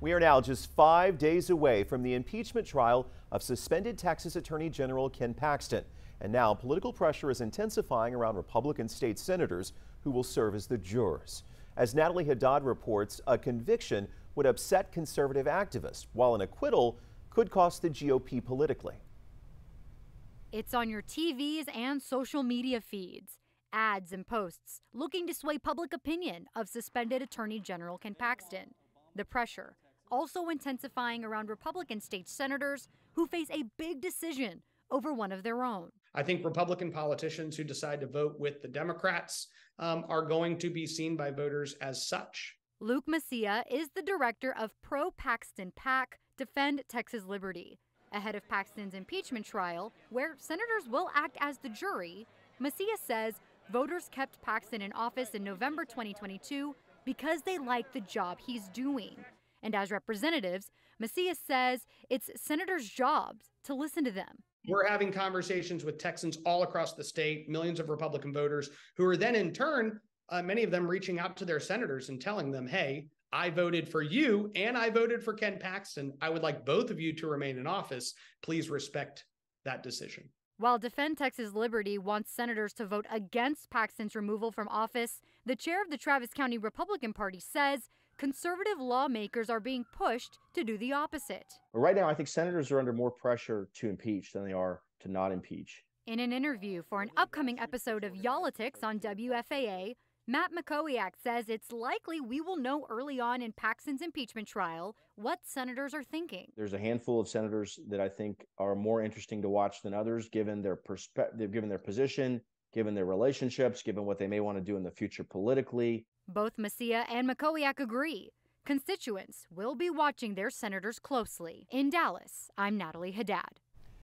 We are now just five days away from the impeachment trial of suspended Texas Attorney General Ken Paxton. And now political pressure is intensifying around Republican state senators who will serve as the jurors. As Natalie Haddad reports, a conviction would upset conservative activists, while an acquittal could cost the GOP politically. It's on your TVs and social media feeds. Ads and posts looking to sway public opinion of suspended Attorney General Ken Paxton. The pressure also intensifying around Republican state senators who face a big decision over one of their own. I think Republican politicians who decide to vote with the Democrats um, are going to be seen by voters as such. Luke Macias is the director of Pro Paxton PAC, Defend Texas Liberty. Ahead of Paxton's impeachment trial, where senators will act as the jury, Macias says voters kept Paxton in office in November 2022 because they like the job he's doing. And as representatives, Macias says it's senators' jobs to listen to them. We're having conversations with Texans all across the state, millions of Republican voters, who are then in turn, uh, many of them reaching out to their senators and telling them, hey, I voted for you and I voted for Ken Paxton. I would like both of you to remain in office. Please respect that decision. While Defend Texas Liberty wants senators to vote against Paxton's removal from office, the chair of the Travis County Republican Party says conservative lawmakers are being pushed to do the opposite. Right now, I think senators are under more pressure to impeach than they are to not impeach. In an interview for an upcoming episode of Y'all-itics on WFAA, Matt Mackowiak says it's likely we will know early on in Paxton's impeachment trial what senators are thinking. There's a handful of senators that I think are more interesting to watch than others, given their perspective, given their position, given their relationships, given what they may want to do in the future politically. Both Macias and Mackowiak agree. Constituents will be watching their senators closely. In Dallas, I'm Natalie Haddad.